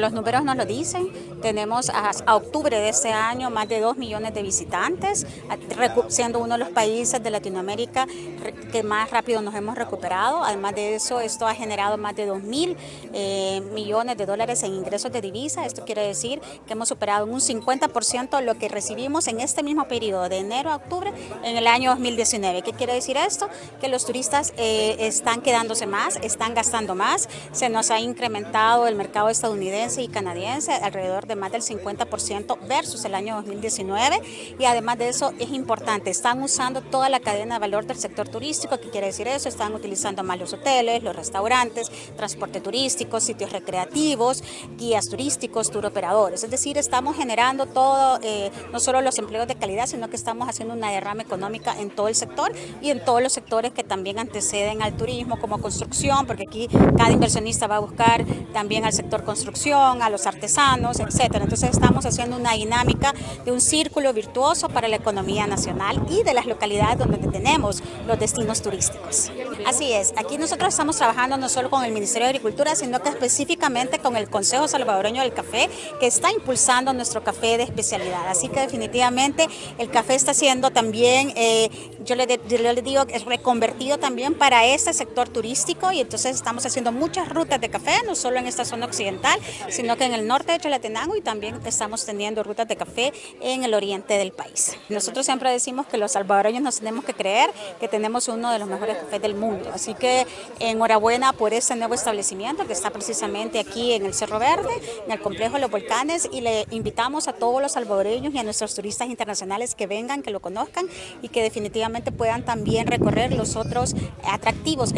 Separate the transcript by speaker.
Speaker 1: Los números nos lo dicen, tenemos a, octubre de este año más de 2 millones de visitantes, siendo uno de los países de Latinoamérica que más rápido nos hemos recuperado. Además de eso, esto ha generado más de 2 mil eh, millones de dólares en ingresos de divisa. Esto quiere decir que hemos superado un 50% lo que recibimos en este mismo periodo, de enero a octubre, en el año 2019. ¿Qué quiere decir esto? Que los turistas eh, están quedándose más, están gastando más, se nos ha incrementado el mercado estadounidense y canadiense alrededor de más del 50% versus el año 2019 y además de eso es importante, están usando toda la cadena de valor del sector turístico, ¿qué quiere decir eso? Están utilizando más los hoteles, los restaurantes, transporte turístico, sitios recreativos, guías turísticos, tour operadores, es decir, estamos generando todo, eh, no solo los empleos de calidad, sino que estamos haciendo una derrama económica en todo el sector y en todos los sectores que también anteceden al turismo como construcción, porque aquí cada inversionista va a buscar también al sector construcción, a los artesanos, etcétera. Entonces estamos haciendo una dinámica de un círculo virtuoso para la economía nacional y de las localidades donde tenemos los destinos turísticos. Así es, aquí nosotros estamos trabajando no solo con el Ministerio de Agricultura, sino que específicamente con el Consejo Salvadoreño del Café, que está impulsando nuestro café de especialidad. Así que definitivamente el café está siendo también, eh, yo, le, le digo, es reconvertido también para este sector turístico y entonces estamos haciendo muchas rutas de café, no solo en esta zona occidental, sino que en el norte de Chalatenango y también estamos teniendo rutas de café en el oriente del país. Nosotros siempre decimos que los salvadoreños nos tenemos que creer que tenemos uno de los mejores cafés del mundo, así que enhorabuena por ese nuevo establecimiento que está precisamente aquí en el Cerro Verde, en el complejo de los volcanes y le invitamos a todos los salvadoreños y a nuestros turistas internacionales que vengan, que lo conozcan y que definitivamente puedan también recorrer los otros atractivos.